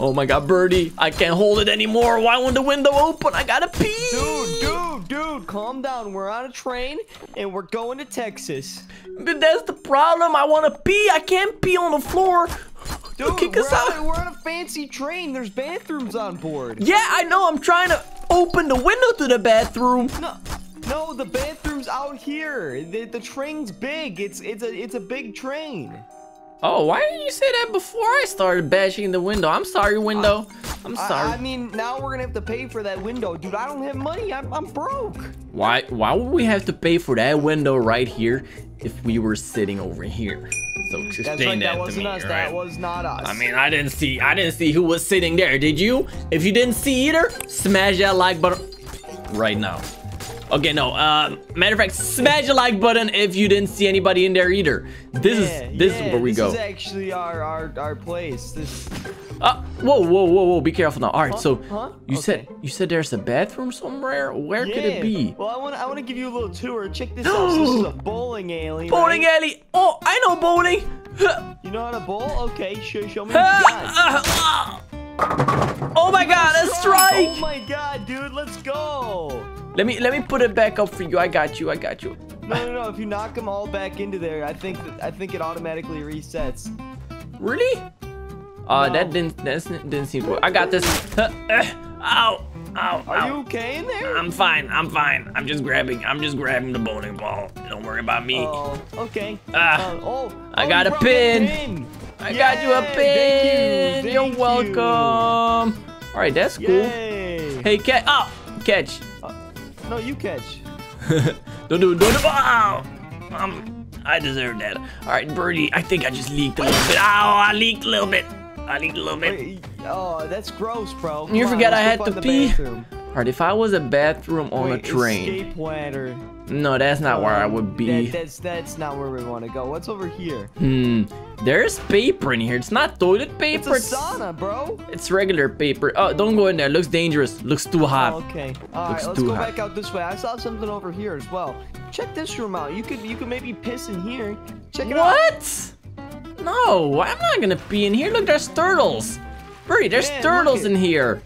Oh my god, Birdie. I can't hold it anymore. Why won't the window open? I gotta pee. Dude, dude, dude, calm down. We're on a train and we're going to Texas. But that's the problem. I want to pee. I can't pee on the floor. Dude, Kick us out. On, we're on a fancy train. There's bathrooms on board. Yeah, I know. I'm trying to open the window to the bathroom. No, no, the bathroom's out here. The, the train's big. It's it's a it's a big train. Oh, why didn't you say that before I started bashing the window? I'm sorry, window. I'm sorry. I mean, now we're gonna have to pay for that window, dude. I don't have money. I'm, I'm broke. Why why would we have to pay for that window right here if we were sitting over here? So explain right. That, that, to wasn't me, us. right? That was not us. I mean, I didn't see I didn't see who was sitting there. Did you? If you didn't see either, smash that like button right now. Okay, no. Uh, matter of fact, smash the like button if you didn't see anybody in there either. This Yeah, is this yeah, is where we this go. This is actually our our our place. This. Uh, whoa, whoa, whoa, whoa! Be careful now. All right, Huh? so Huh? you said you said there's a bathroom somewhere. Where could it Yeah. be? Well, I want I want to give you a little tour. Check this out. this is a bowling alley. Bowling right? alley. Oh, I know bowling. You know how to bowl? Okay, show, show me what you got. oh my God, a strike! Oh my god, dude, let's go. Let me let me put it back up for you. I got you. I got you. No, no, no. If you knock them all back into there, I think I think it automatically resets. Really? Uh, No. that didn't that didn't seem to work. I got this. Ow! Ow! Are ow. you okay in there? I'm fine. I'm fine. I'm just grabbing. I'm just grabbing the bowling ball. Don't worry about me. Oh, okay. Ah, Uh, oh, I oh, got a brought me pin. I got you a pin. Thank you. You're thank you. welcome. All right, that's cool. Yay. Hey, catch! Oh, catch! No, you catch. don't do it! Don't do it! Ow! Um, I deserve that. All right, Birdie. I think I just leaked a little bit. Ow! I leaked a little bit. I leaked a little bit. Wait, oh, that's gross, bro. You on, forget I go had to pee? bathroom. Right, if I was a bathroom on Wait, a train, no, that's not where I Um, would be. That, that's that's not where we want to go. What's over here? Hmm. There's paper in here. It's not toilet paper. It's a sauna, bro. It's regular paper. Oh, don't go in there. Looks dangerous. Looks too hot. Okay. All right, Looks let's go hot. back out this way. I saw something over here as well. Check this room out. You could you could maybe piss in here. Check it out. What? No, I'm not gonna pee in here. Look, there's turtles. Birdie, there's look turtles in here.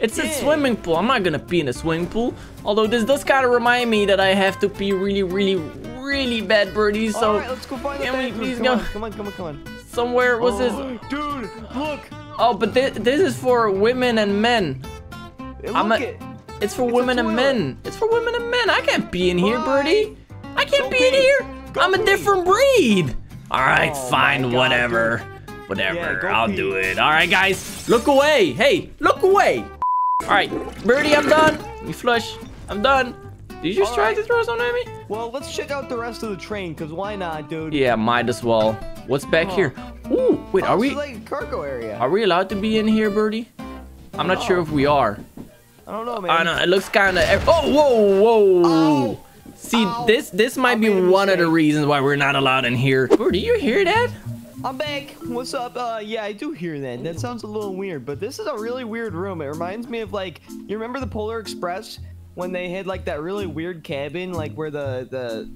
It's a swimming pool. I'm not gonna pee in a swimming pool. Although this does kind of remind me that I have to pee really, really, really bad, Birdie. So All right, let's go find the can we please come go? On, come on, come on, come on. somewhere was this? Oh, dude, look. Oh, but thi- this is for women and men. Look I'm a- it. It's for It's women and men. It's for women and men. I can't pee in here? Birdie. I can't Go pee in here. Go I'm a different breed. All right, Oh fine, God, whatever. Whatever. Yeah, I'll pee. do it. All right, guys. Look away. Hey, look away. All right, Birdie, I'm done. Me flush. I'm done. Did you just All try right. to throw something at me? Well, let's check out the rest of the train, cause why not, dude? Yeah, might as well. What's back Oh. here? Ooh, wait, Oh, are we like cargo area? are we allowed to be in here, Birdie? I'm not Oh. sure if we are. I don't know, man. I know it looks kind of. Oh, whoa, whoa. Ow. See, this this might be one of the reasons why we're not allowed in here. Birdie, do you hear that? I'm back. What's up? Uh, yeah, I do hear that. That sounds a little weird, but this is a really weird room. It reminds me of like, you remember the Polar Express when they had like that really weird cabin, like where the the,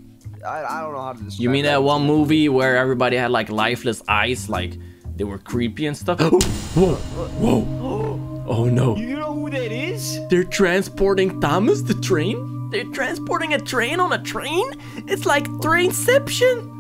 I, I don't know how to describe. You mean that that one movie where everybody had like lifeless eyes, like they were creepy and stuff? whoa, whoa. Oh no. You know who that is? They're transporting Thomas the train? They're transporting a train on a train? It's like Trainception.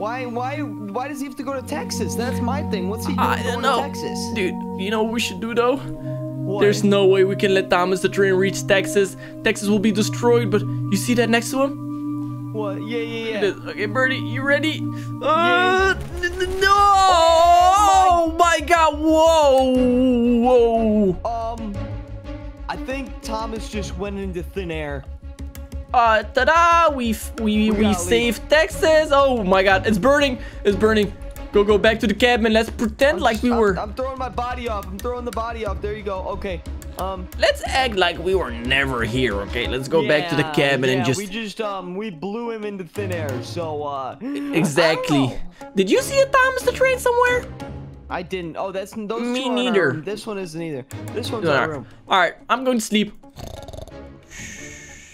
Why why why does he have to go to Texas? That's my thing. What's he doing I don't know. to Texas? Dude, you know what we should do though? What? There's no way we can let Thomas the train reach Texas. Texas will be destroyed, but you see that next to him? What? Yeah, yeah, yeah. Okay, Birdie, you ready? Uh, n- no! Oh my god, whoa! Whoa! Um, I think Thomas just went into thin air. Uh, ta-da! We, we, We we saved Texas! Oh my god, it's burning! It's burning! Go, go back to the cabin. Let's pretend like we I'm- were... I'm throwing my body off. I'm throwing the body off. There you go. Okay. Um. Let's act like we were never here, okay? Let's go back to the cabin yeah, and just... We just um we blew him into thin air. So uh. Exactly. I, don't know. Did you see a Thomas the Train somewhere? I didn't. Oh, that's those Me two aren't our neither. This one isn't either. This one's our room. Alright, I'm going to sleep.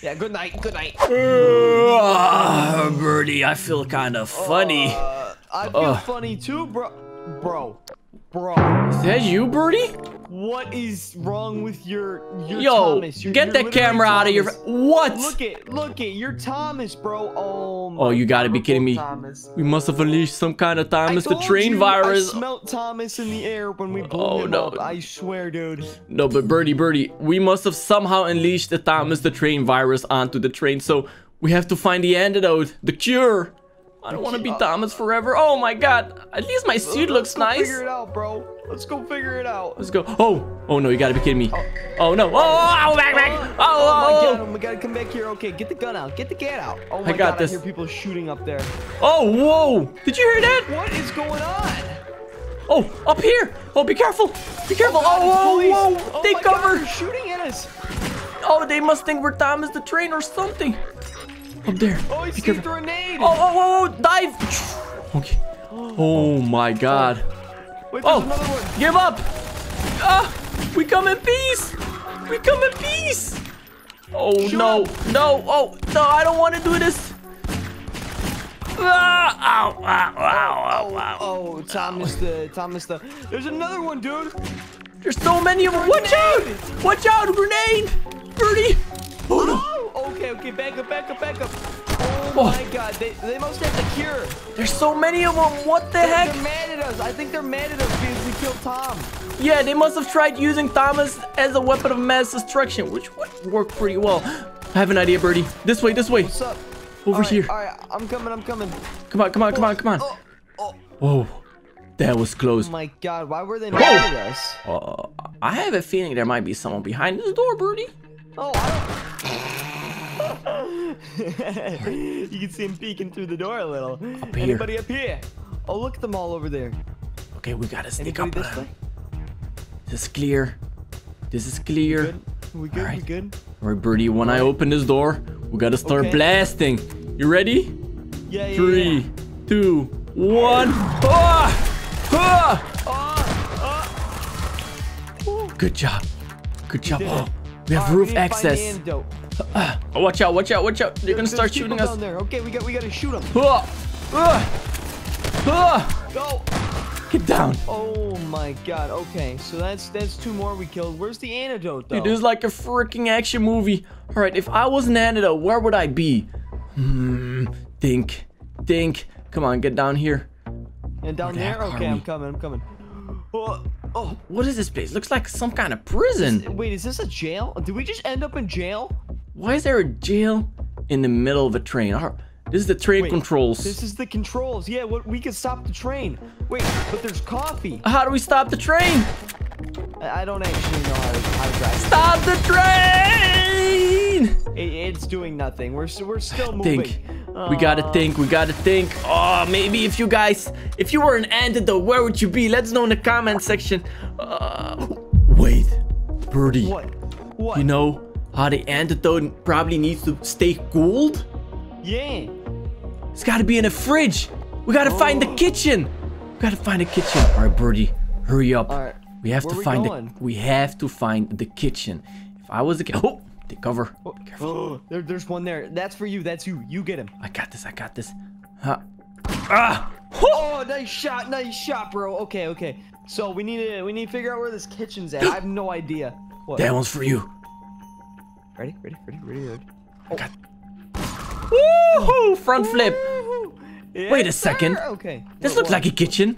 Yeah. Good night. Good night. Ah, Birdie, I feel kind of funny. Uh, I feel Ugh. funny too, bro. Bro. Bro. Is that you, Birdie? What is wrong with your, your Yo, Thomas? You're, get you're that camera out of your. What? Look it, look it. You're Thomas, bro. Oh, oh my Oh, you gotta be kidding me. Thomas. We must have unleashed some kind of Thomas the Train you, virus. I smelt Thomas in the air when we blew Oh, him no. up. I swear, dude. No, but Birdie, Birdie, we must have somehow unleashed the Thomas the Train virus onto the train. So we have to find the antidote, the cure. I don't want to be Thomas uh, forever. Oh my god. At least my suit looks nice. Figure it out, bro. Let's go figure it out. Let's go. Oh, oh no, you gotta be kidding me. Oh, oh no. Oh, oh, oh, oh back, back. Oh, Oh, oh my oh, god, we gotta come back here. Okay, get the gun out. Get the gun out. Oh my I got god, this. I hear people shooting up there. oh, whoa. Did you hear that? What is going on? Oh, up here. Oh, be careful. Be careful. God, Oh, police. whoa, whoa. Oh Take God, cover. they're shooting at us. Oh, they must think we're Thomas the Train or something. Up there. Oh, he's Be a grenade. Oh, oh, oh, oh, dive. Okay. Oh my god. Wait, there's Oh, another one. give up. Ah, we come in peace. We come in peace. Oh Shoot no, him. no, oh no, I don't want to do this. Ah, ow, ow, ow, ow, ow. Oh, Thomas the Thomas the. There's another one, dude. There's so many of them. Watch out! Watch out, grenade! Birdie! Oh no. Oh, back up, back up, back up. Oh Oh. my God, they they must have the cure. There's so many of them. What the They're, heck? they're mad at us. I think they're mad at us because we killed Tom. Yeah, they must have tried using Thomas as a weapon of mass destruction, which would work pretty well. I have an idea, Birdie. This way, this way. What's up? Over All right, here. All right, I'm coming. I'm coming. Come on, come on, come on, come on. Oh, oh, Whoa. That was close. oh my God! Why were they mad at us? Uh, I have a feeling there might be someone behind this door, Birdie. Oh, I don't. you can see him peeking through the door a little. Up here. Anybody up here? Oh, look at them all over there. Okay, we gotta sneak Anybody up. this way? This is clear. This is clear. Good. We good? We good? All right, Birdie, when I open this door, we gotta start Okay. blasting. You ready? Yeah, yeah. Three, Yeah. two, one. Ah! Ah! Oh, Good job. Good job. did. Oh, we have Alright, we roof need to find the access. Ah, watch out, watch out, watch out. They're gonna start shooting down us. there. Okay, we got we got to shoot them. Ah! Ah! Ah! Go. Get down. Oh my God. Okay, so that's that's two more we killed. Where's the antidote though? Dude, this is like a freaking action movie. All right, if I was an antidote, where would I be? Hmm, think, think. Come on, get down here. and down the there. Okay, I'm coming. I'm coming. Oh, oh. What is this place? Looks like some kind of prison. Wait, is this a jail? Did we just end up in jail? Why is there a jail in the middle of a train? Oh, This is the train Wait, controls. This is the controls. Yeah, what we can stop the train. Wait, but there's coffee. How do we stop the train? I I don't actually know how to, how to drive. Stop the train! It, it's doing nothing. We're we're still moving. Think. We gotta think. We gotta think. Oh, maybe if you guys, if you were an antidote, where would you be? Let us know in the comment section. Uh, wait, Birdie. What? What? You know how the antidote probably needs to stay cooled? Yeah. It's gotta be in a fridge. We gotta find the kitchen. We gotta find the kitchen. All right, Birdie, hurry up. Right. We have Where to we find going? the. We have to find the kitchen. If I was a kid, oh, take cover. Be careful. Oh, there, there's one there. That's for you. That's you. You get him. I got this. I got this. Huh. Ah! Oh, nice shot. Nice shot, bro. Okay, okay. So we need to we need to figure out where this kitchen's at. I have no idea. What? That one's for you. Ready? Ready? Ready? Ready? Ready? Woohoo! Front flip. Woohoo! Wait a Yes, second. sir. Okay. This What- looks what? like a kitchen.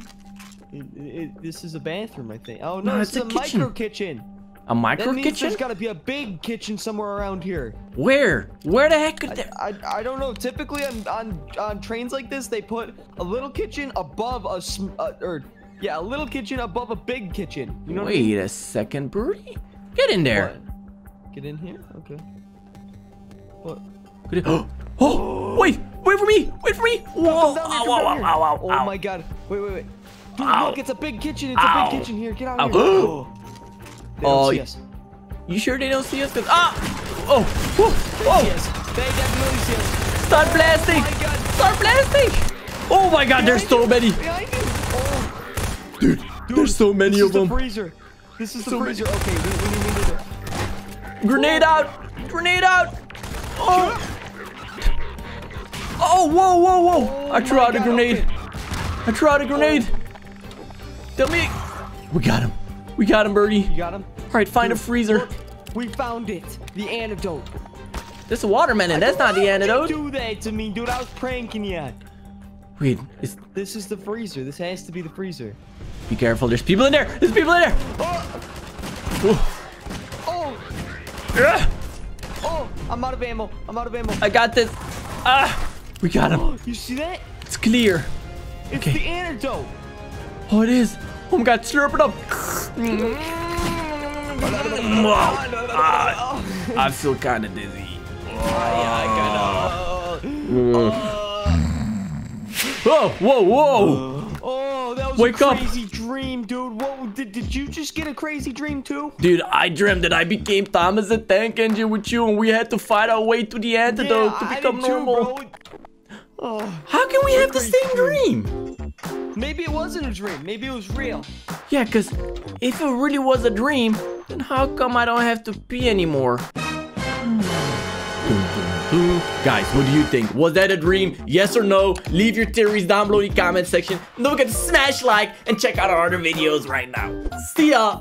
It, it, this is a bathroom, I think. Oh No, no, it's it's, a a, kitchen. micro kitchen. A micro That means kitchen? there's got to be a big kitchen somewhere around here. Where? Where the heck could there? I, I don't know. Typically on, on on trains like this, they put a little kitchen above a sm- uh, or yeah, a little kitchen above a big kitchen. You know what I mean? Wait a second, Birdie. Get in there. What? Get in here. Okay. What? Get in- Oh, wait! Wait for me! Wait for me! Whoa! Come down here, Ow, ow, ow, here. ow, ow, Oh my god. Wait, wait, wait. Dude, look, it's a big kitchen. It's a big kitchen here. Get out of here. Oh. They don't Oh, see us. You sure they don't see us? Cause ah! Oh! Whoa! They see Whoa! us. They definitely see us. Start blasting! Oh my god. Start blasting! Oh my god, there's so many! You. Oh. Dude, there's so many this of is the them. freezer. This is the So many. freezer. Okay, Grenade out! Grenade out! Oh! Oh, whoa, whoa, whoa! Oh I threw my out a grenade. okay. I threw out a grenade. Tell me. We got him. We got him, Birdie. You got him? All right, find a freezer. look, we found it. The antidote. This is a watermelon. That's not the antidote. do that to me, dude. I was pranking you. Wait, is, This is the freezer. This has to be the freezer. be careful. There's people in there. There's people in there. Oh, oh, Ugh. oh! I'm out of ammo. I'm out of ammo. I got this. Ah, we got him. Oh, you see that? It's clear. It's Okay. the antidote. Oh, it is. Oh my God, slurp it up. Ah, I feel kind of dizzy. Whoa, whoa, whoa. Was Wake a up. crazy dream, dude. What did, did you just get a crazy dream too? Dude, I dreamed that I became Thomas the Tank Engine with you and we had to fight our way to the antidote to I become too, normal. bro. Oh, How can we have the same dream? maybe it wasn't a dream. Maybe it was real. Yeah, because if it really was a dream, then how come I don't have to pee anymore? Guys, what do you think? Was that a dream? Yes or no? Leave your theories down below in the comment section. Don't forget to smash like and check out our other videos right now. See ya!